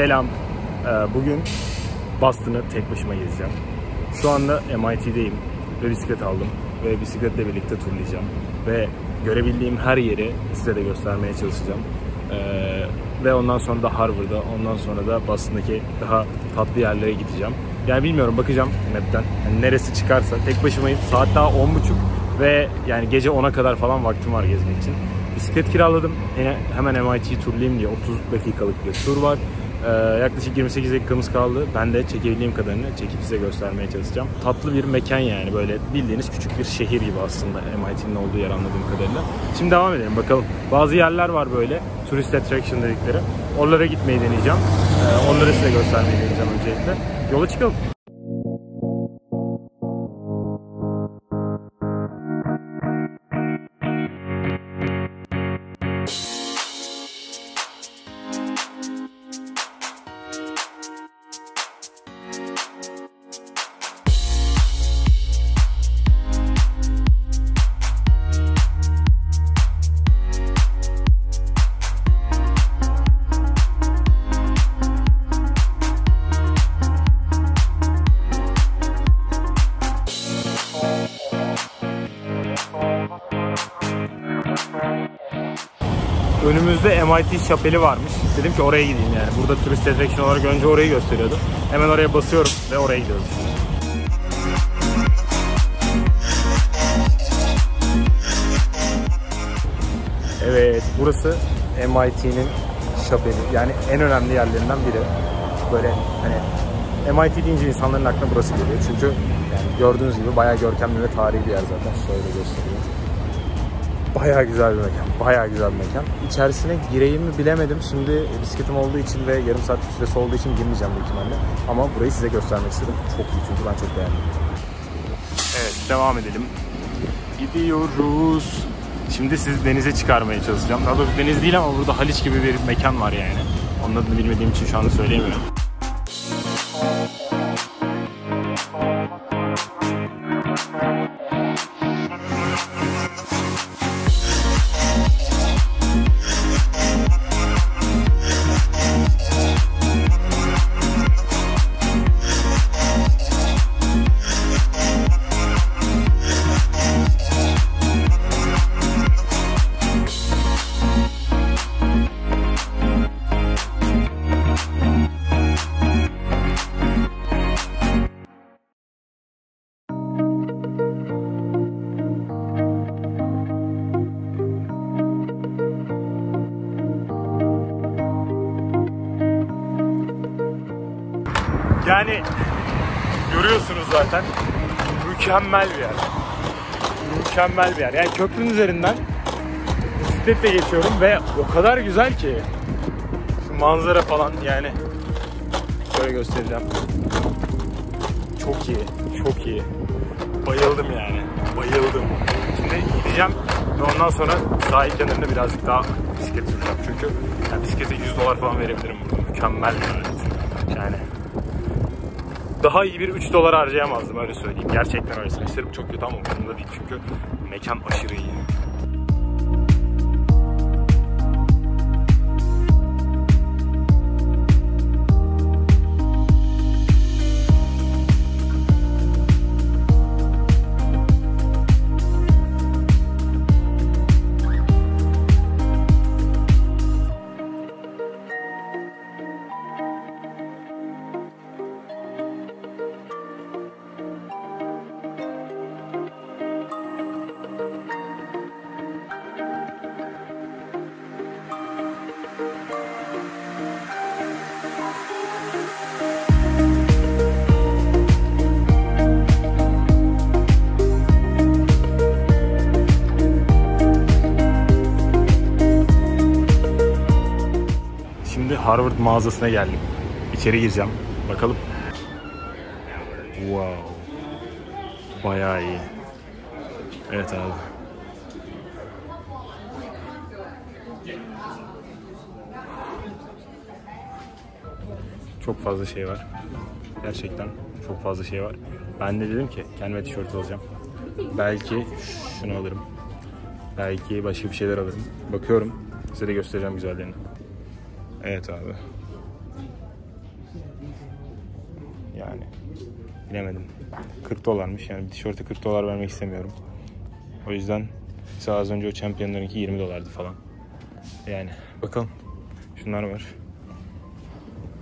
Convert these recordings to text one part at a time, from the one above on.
Selam. Ee, Bugün Boston'ı tek başıma gezeceğim. Şu anda MIT'deyim ve bisiklet aldım ve bisikletle birlikte turlayacağım. Ve görebildiğim her yeri size de göstermeye çalışacağım. Ee, ve ondan sonra da Harvard'a, ondan sonra da Boston'daki daha tatlı yerlere gideceğim. Yani bilmiyorum bakacağım map'ten. Yani neresi çıkarsa tek başımayım. Saat daha 10.30 ve yani gece 10'a kadar falan vaktim var gezmek için. Bisiklet kiraladım. Hemen MIT'yi turlayayım diye 30 dakikalık bir tur var. Ee, yaklaşık 28 dakikamız kaldı. Ben de çekebildiğim kadarını çekip size göstermeye çalışacağım. Tatlı bir mekan yani böyle bildiğiniz küçük bir şehir gibi aslında MIT'nin olduğu yer anladığım kadarıyla. Şimdi devam edelim bakalım. Bazı yerler var böyle turist attraction dedikleri. Oralara gitmeyi deneyeceğim. Ee, onları size göstermeyi deneyeceğim öncelikle. Yola çıkalım. Önümüzde MIT şapeli varmış. Dedim ki oraya gideyim yani. Burada turist attraction olarak önce orayı gösteriyordu. Hemen oraya basıyorum ve oraya gidiyoruz. Evet, burası MIT'nin şapeli. Yani en önemli yerlerinden biri. Böyle hani MIT deyince insanların aklına burası geliyor. Çünkü yani gördüğünüz gibi bayağı görkemli ve tarihi bir yer zaten. Şöyle göstereyim. Bayağı güzel bir mekan. Bayağı güzel bir mekan. İçerisine gireyim mi bilemedim. Şimdi bisikletim olduğu için ve yarım saat süresi olduğu için girmeyeceğim büyük ihtimalle. Ama burayı size göstermek istedim. Çok iyi çünkü ben çok beğendim. Evet devam edelim. Gidiyoruz. Şimdi sizi denize çıkarmaya çalışacağım. Daha doğrusu deniz değil ama burada Haliç gibi bir mekan var yani. Onun adını bilmediğim için şu anda söyleyemiyorum. Yani görüyorsunuz zaten mükemmel bir yer. Mükemmel bir yer. Yani köprünün üzerinden bisikletle geçiyorum ve o kadar güzel ki şu manzara falan yani şöyle göstereceğim. Çok iyi, çok iyi. Bayıldım yani. Bayıldım. Şimdi gideceğim ve ondan sonra sahil kenarında birazcık daha bisiklet süreceğim. Çünkü yani bisiklete 100 dolar falan verebilirim burada. Mükemmel bir alet. Yani daha iyi bir 3 dolar harcayamazdım öyle söyleyeyim. Gerçekten öyle. Saçlarım çok kötü ama umurumda değil çünkü mekan aşırı iyi. Harvard mağazasına geldim. İçeri gireceğim. Bakalım. Wow. Bayağı iyi. Evet abi. Çok fazla şey var. Gerçekten çok fazla şey var. Ben de dedim ki kendime tişört alacağım. Belki şunu alırım. Belki başka bir şeyler alırım. Bakıyorum. Size de göstereceğim güzellerini. Evet abi. Yani bilemedim. 40 dolarmış yani bir tişörte 40 dolar vermek istemiyorum. O yüzden mesela az önce o Champion'larınki 20 dolardı falan. Yani bakalım. Şunlar var.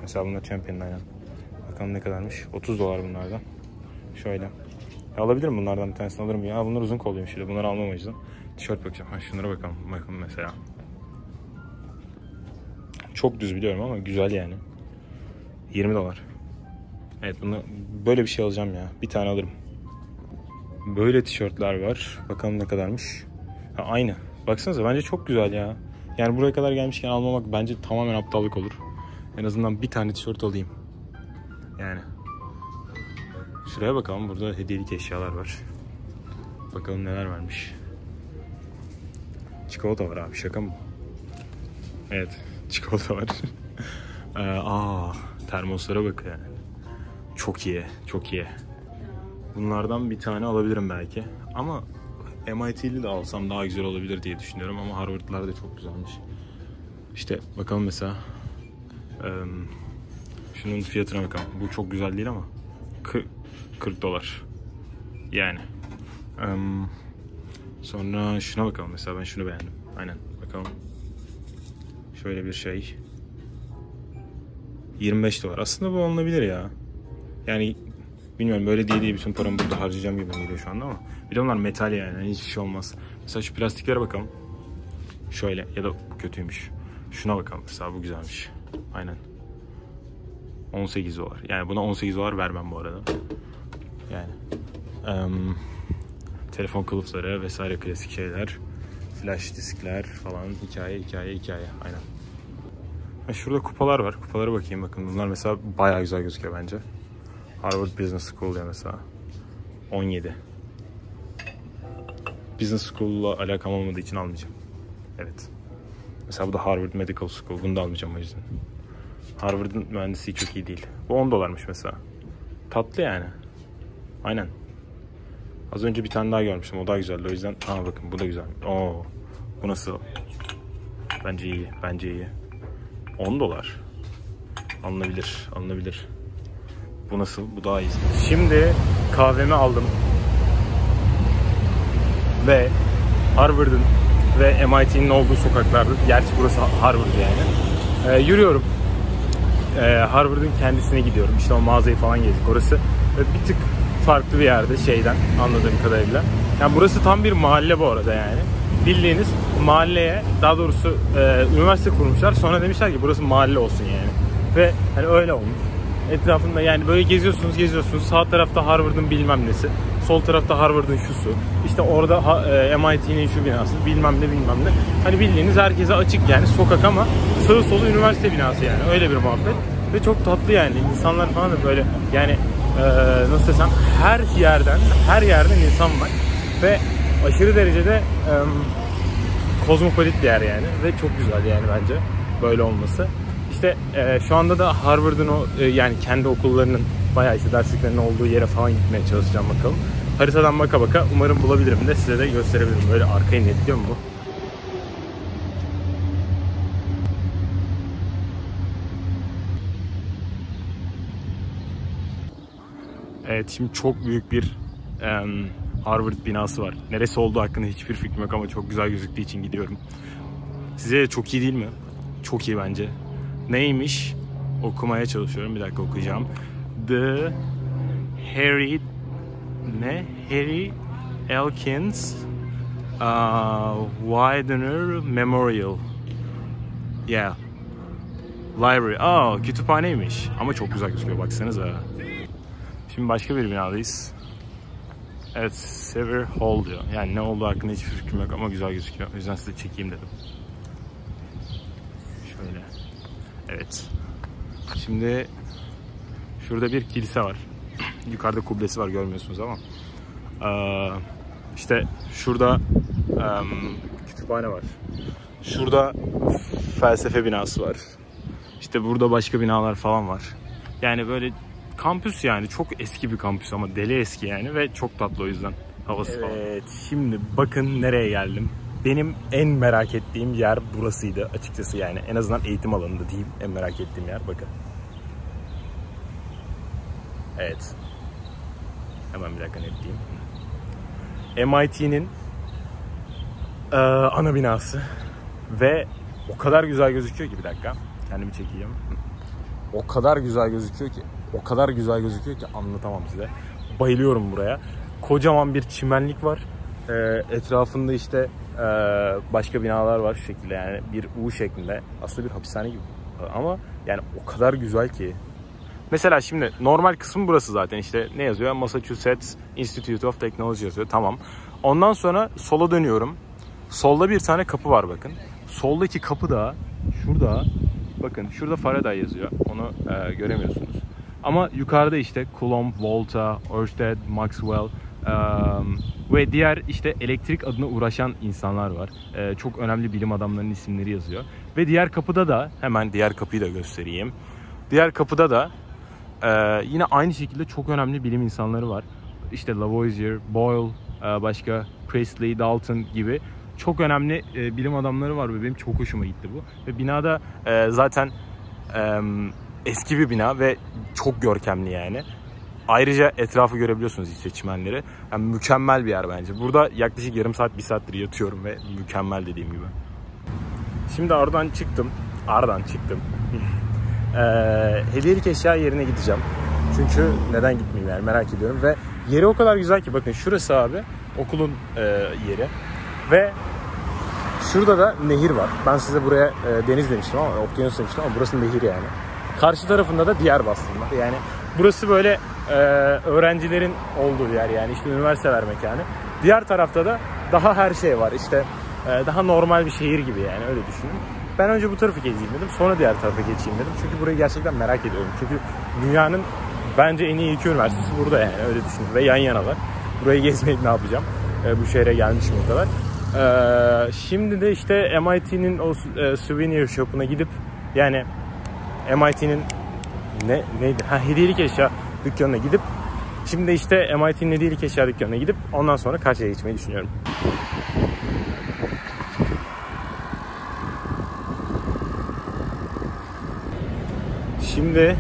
Mesela bunlar Champion aynen. Bakalım ne kadarmış. 30 dolar bunlardan. Şöyle. Ya alabilirim bunlardan bir tanesini alırım. Ya bunlar uzun kolluymuş. Bunları almam o yüzden. Tişört bakacağım. Ha şunlara bakalım. Bakın mesela. Çok düz biliyorum ama güzel yani. 20 dolar. Evet bunu böyle bir şey alacağım ya. Bir tane alırım. Böyle tişörtler var. Bakalım ne kadarmış. Ha, aynı. Baksanıza bence çok güzel ya. Yani buraya kadar gelmişken almamak bence tamamen aptallık olur. En azından bir tane tişört alayım. Yani. Şuraya bakalım. Burada hediyelik eşyalar var. Bakalım neler varmış. Çikolata var abi şaka mı? Evet çikolata var. ee, aa termoslara bak yani. Çok iyi, çok iyi. Bunlardan bir tane alabilirim belki. Ama MIT'li de alsam daha güzel olabilir diye düşünüyorum ama Harvard'lar da çok güzelmiş. İşte bakalım mesela şunun fiyatına bakalım. Bu çok güzel değil ama 40 dolar. Yani. Sonra şuna bakalım mesela ben şunu beğendim. Aynen bakalım. Şöyle bir şey. 25 dolar. Aslında bu alınabilir ya. Yani bilmiyorum böyle diye diye bütün paramı burada harcayacağım gibi geliyor şu anda ama. Bir de onlar metal yani. yani hiçbir şey olmaz. Mesela şu plastiklere bakalım. Şöyle ya da bu kötüymüş. Şuna bakalım mesela bu güzelmiş. Aynen. 18 dolar. Yani buna 18 dolar vermem bu arada. Yani. Um, telefon kılıfları vesaire klasik şeyler. Flash diskler falan. Hikaye, hikaye, hikaye. Aynen. Ha, şurada kupalar var. Kupalara bakayım bakın. Bunlar mesela bayağı güzel gözüküyor bence. Harvard Business School ya mesela. 17. Business School'la alakam olmadığı için almayacağım. Evet. Mesela bu da Harvard Medical School. Bunu da almayacağım o yüzden. Harvard'ın mühendisliği çok iyi değil. Bu 10 dolarmış mesela. Tatlı yani. Aynen. Az önce bir tane daha görmüştüm. O daha güzeldi. O yüzden aa bakın bu da güzel. Oo. Bu nasıl? Bence iyi. Bence iyi. 10 dolar. Alınabilir. Alınabilir. Bu nasıl? Bu daha iyi. Şimdi kahvemi aldım. Ve Harvard'ın ve MIT'nin olduğu sokaklarda, gerçi burası Harvard yani. Ee, yürüyorum. Ee, Harvard'ın kendisine gidiyorum. İşte o mağazayı falan gezdik. Orası bir tık farklı bir yerde şeyden anladığım kadarıyla. Yani burası tam bir mahalle bu arada yani. Bildiğiniz mahalleye daha doğrusu e, üniversite kurmuşlar. Sonra demişler ki burası mahalle olsun yani. Ve hani öyle olmuş. Etrafında yani böyle geziyorsunuz geziyorsunuz. Sağ tarafta Harvard'ın bilmem nesi. Sol tarafta Harvard'ın şusu. İşte orada e, MIT'nin şu binası bilmem ne bilmem ne. Hani bildiğiniz herkese açık yani sokak ama sağı solu üniversite binası yani. Öyle bir muhabbet. Ve çok tatlı yani. insanlar falan da böyle yani e, nasıl desem her yerden her yerden insan var. Ve aşırı derecede e, kozmopolit bir yer yani. Ve çok güzel yani bence böyle olması. İşte e, şu anda da Harvard'ın o e, yani kendi okullarının bayağı işte dersliklerinin olduğu yere falan gitmeye çalışacağım bakalım. Haritadan baka baka umarım bulabilirim de size de gösterebilirim. Böyle arkayı netliyor mu bu? Evet şimdi çok büyük bir um, Harvard binası var. Neresi olduğu hakkında hiçbir fikrim yok ama çok güzel gözüktüğü için gidiyorum. Size çok iyi değil mi? Çok iyi bence. Neymiş? Okumaya çalışıyorum. Bir dakika okuyacağım. The Harry ne? Harry Elkins uh, Widener Memorial. Yeah. Library. Aa, kütüphaneymiş. Ama çok güzel gözüküyor baksanıza. Şimdi başka bir binadayız. Evet, Sever Hall diyor. Yani ne olduğu hakkında hiçbir fikrim yok ama güzel gözüküyor. O yüzden size çekeyim dedim. Şöyle. Evet. Şimdi şurada bir kilise var. Yukarıda kubbesi var görmüyorsunuz ama. Ee, işte şurada um, kütüphane var. Şurada felsefe binası var. İşte burada başka binalar falan var. Yani böyle kampüs yani çok eski bir kampüs ama deli eski yani ve çok tatlı o yüzden havası evet, falan. Evet şimdi bakın nereye geldim. Benim en merak ettiğim yer burasıydı açıkçası yani en azından eğitim alanında değil en merak ettiğim yer bakın. Evet. Hemen bir dakika netleyeyim. MIT'nin e, ana binası ve o kadar güzel gözüküyor ki bir dakika. Kendimi çekeyim. O kadar güzel gözüküyor ki, o kadar güzel gözüküyor ki anlatamam size. Bayılıyorum buraya. Kocaman bir çimenlik var. E, etrafında işte e, başka binalar var şu şekilde yani bir U şeklinde. Aslında bir hapishane gibi. Ama yani o kadar güzel ki. Mesela şimdi normal kısmı burası zaten işte ne yazıyor? Massachusetts Institute of Technology yazıyor. Tamam. Ondan sonra sola dönüyorum. Solda bir tane kapı var bakın. Soldaki kapı da şurada bakın şurada Faraday yazıyor. Onu e, göremiyorsunuz. Ama yukarıda işte Coulomb, Volta, Ørsted, Maxwell e, ve diğer işte elektrik adına uğraşan insanlar var. E, çok önemli bilim adamlarının isimleri yazıyor. Ve diğer kapıda da hemen diğer kapıyı da göstereyim. Diğer kapıda da e, yine aynı şekilde çok önemli bilim insanları var. İşte Lavoisier, Boyle, başka Priestley, Dalton gibi çok önemli e, bilim adamları var ve benim çok hoşuma gitti bu. Ve binada e, zaten e, eski bir bina ve çok görkemli yani. Ayrıca etrafı görebiliyorsunuz işte çimenleri. Yani mükemmel bir yer bence. Burada yaklaşık yarım saat, bir saattir yatıyorum ve mükemmel dediğim gibi. Şimdi aradan çıktım. Aradan çıktım. ee, hediyelik eşya yerine gideceğim. Çünkü neden gitmeyeyim yani merak ediyorum. Ve yeri o kadar güzel ki bakın şurası abi okulun e, yeri. Ve şurada da nehir var. Ben size buraya e, deniz demiştim ama okyanus demiştim ama burası nehir yani. Karşı tarafında da diğer bastım var. Yani burası böyle e, öğrencilerin olduğu yer yani işte üniversiteler mekanı. Diğer tarafta da daha her şey var. İşte e, daha normal bir şehir gibi yani öyle düşünün. Ben önce bu tarafı gezeyim dedim. Sonra diğer tarafa geçeyim dedim. Çünkü burayı gerçekten merak ediyorum. Çünkü dünyanın bence en iyi iki üniversitesi burada yani öyle düşünün. Ve yan yanalar. Burayı gezmek ne yapacağım? E, bu şehre gelmişim o kadar. E, şimdi de işte MIT'nin o e, souvenir shop'una gidip yani MIT'nin ne neydi? Ha hediyelik eşya dükkanına gidip şimdi işte MIT'nin hediyelik eşya dükkanına gidip ondan sonra karşıya geçmeyi düşünüyorum. Şimdi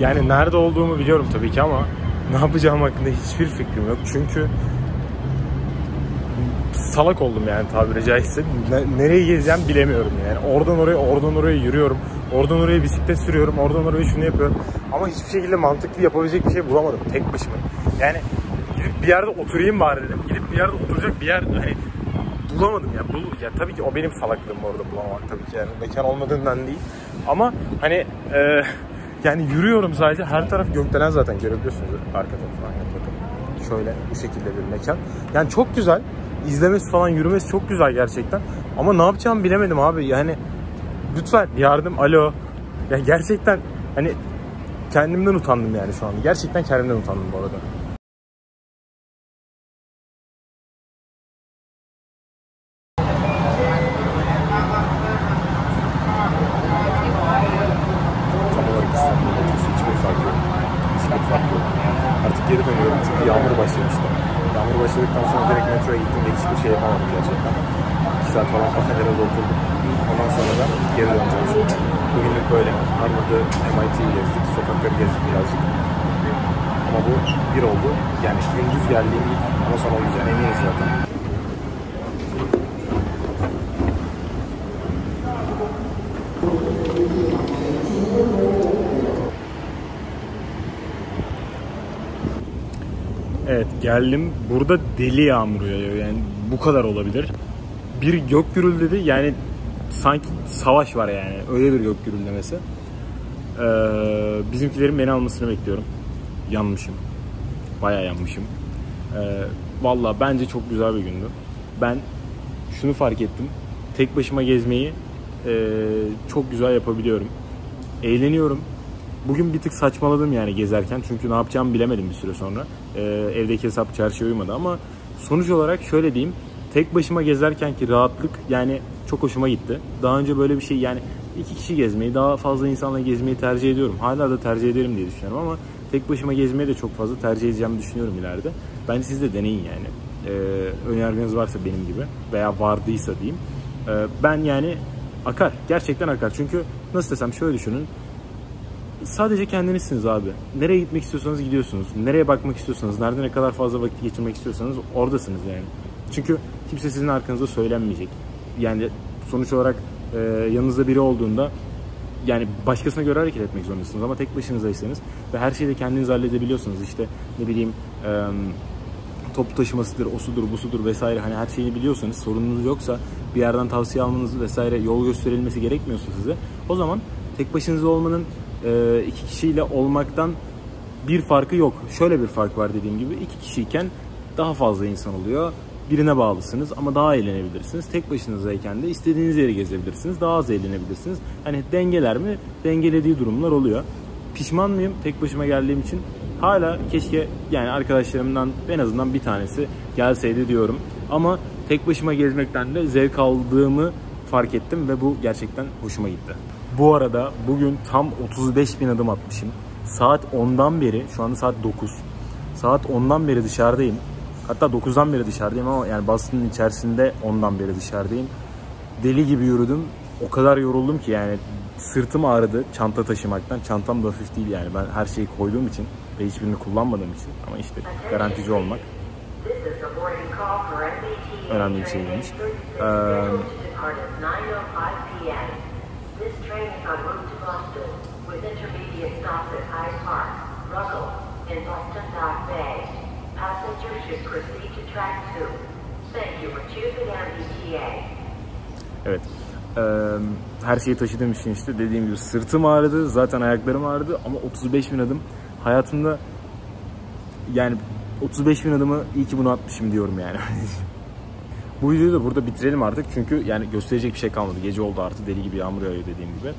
yani nerede olduğumu biliyorum tabii ki ama ne yapacağım hakkında hiçbir fikrim yok. Çünkü salak oldum yani tabiri caizse. Ne, nereye gezeceğim bilemiyorum yani. Oradan oraya, oradan oraya yürüyorum. Oradan oraya bisiklet sürüyorum. Oradan oraya şunu yapıyorum. Ama hiçbir şekilde mantıklı yapabilecek bir şey bulamadım tek başıma. Yani gidip bir yerde oturayım bari dedim. Gidip bir yerde oturacak bir yer hani bulamadım ya. Bul, ya tabii ki o benim salaklığım orada bulamamak tabii ki yani. Mekan olmadığından değil. Ama hani e, yani yürüyorum sadece. Her taraf gökdelen zaten görebiliyorsunuz arka tarafından. Şöyle bu şekilde bir mekan. Yani çok güzel. İzlemesi falan yürümesi çok güzel gerçekten. Ama ne yapacağımı bilemedim abi. Yani lütfen yardım alo. Yani gerçekten hani kendimden utandım yani şu anda. Gerçekten kendimden utandım bu arada. Geri dönüyorum çünkü yağmur başlamıştı. Yağmur başladıktan sonra metroya gittim ve hiçbir şey yapamadım gerçekten. 2 saat falan kafelere de oturdum. Ondan sonra da geri döneceğim şimdi. Bugünlük böyle. Harvard'ı MIT'yi gezdik, sokakları gezdik birazcık. Ama bu bir oldu. Yani gündüz geldiğim ilk ama son olmayacağını eminiz zaten. Evet geldim. Burada deli yağmur yağıyor. Yani bu kadar olabilir. Bir gök gürüldedi. Yani sanki savaş var yani. Öyle bir gök gürülmesi. Ee, bizimkilerin beni almasını bekliyorum. Yanmışım. Bayağı yanmışım. Ee, Valla bence çok güzel bir gündü. Ben şunu fark ettim. Tek başıma gezmeyi e, çok güzel yapabiliyorum. Eğleniyorum. Bugün bir tık saçmaladım yani gezerken çünkü ne yapacağımı bilemedim bir süre sonra. Ee, evdeki hesap çarşıya uymadı ama sonuç olarak şöyle diyeyim. Tek başıma gezerken ki rahatlık yani çok hoşuma gitti. Daha önce böyle bir şey yani iki kişi gezmeyi, daha fazla insanla gezmeyi tercih ediyorum. Hala da tercih ederim diye düşünüyorum ama tek başıma gezmeyi de çok fazla tercih edeceğimi düşünüyorum ileride. Bence siz de deneyin yani. Ee, önyargınız varsa benim gibi veya vardıysa diyeyim. Ee, ben yani akar. Gerçekten akar. Çünkü nasıl desem şöyle düşünün sadece kendinizsiniz abi. Nereye gitmek istiyorsanız gidiyorsunuz. Nereye bakmak istiyorsanız, nerede ne kadar fazla vakit geçirmek istiyorsanız oradasınız yani. Çünkü kimse sizin arkanızda söylenmeyecek. Yani sonuç olarak e, yanınızda biri olduğunda yani başkasına göre hareket etmek zorundasınız ama tek başınızdaysanız ve her şeyi de kendiniz halledebiliyorsunuz. İşte ne bileyim e, toplu taşımasıdır, osudur, busudur vesaire hani her şeyini biliyorsanız sorununuz yoksa bir yerden tavsiye almanız vesaire yol gösterilmesi gerekmiyorsa size o zaman tek başınıza olmanın e, iki kişiyle olmaktan bir farkı yok. Şöyle bir fark var dediğim gibi iki kişiyken daha fazla insan oluyor. Birine bağlısınız ama daha eğlenebilirsiniz. Tek başınızdayken de istediğiniz yeri gezebilirsiniz. Daha az eğlenebilirsiniz. Hani dengeler mi? Dengelediği durumlar oluyor. Pişman mıyım tek başıma geldiğim için? Hala keşke yani arkadaşlarımdan en azından bir tanesi gelseydi diyorum. Ama tek başıma gezmekten de zevk aldığımı fark ettim ve bu gerçekten hoşuma gitti. Bu arada bugün tam 35 bin adım atmışım. Saat 10'dan beri, şu anda saat 9. Saat 10'dan beri dışarıdayım. Hatta 9'dan beri dışarıdayım ama yani Boston'ın içerisinde 10'dan beri dışarıdayım. Deli gibi yürüdüm. O kadar yoruldum ki yani sırtım ağrıdı çanta taşımaktan. Çantam da hafif değil yani ben her şeyi koyduğum için ve hiçbirini kullanmadığım için. Ama işte garantici olmak önemli bir şeymiş. Ee, This train is en route to Boston with intermediate stops at Hyde Park, Russell, and Boston Dock Bay. Passengers should proceed to track 2. Thank you for choosing MBTA. Evet. Ee, her şeyi taşıdığım için işte dediğim gibi sırtım ağrıdı, zaten ayaklarım ağrıdı ama 35 bin adım hayatımda yani 35 bin adımı iyi ki bunu atmışım diyorum yani. Bu videoyu da burada bitirelim artık çünkü yani gösterecek bir şey kalmadı. Gece oldu artık deli gibi yağmur yağıyor dediğim gibi.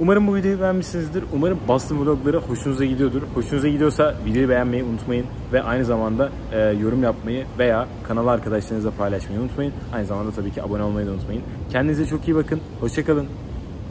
Umarım bu videoyu beğenmişsinizdir. Umarım Boston vlogları hoşunuza gidiyordur. Hoşunuza gidiyorsa videoyu beğenmeyi unutmayın. Ve aynı zamanda e, yorum yapmayı veya kanalı arkadaşlarınızla paylaşmayı unutmayın. Aynı zamanda tabii ki abone olmayı da unutmayın. Kendinize çok iyi bakın. Hoşçakalın.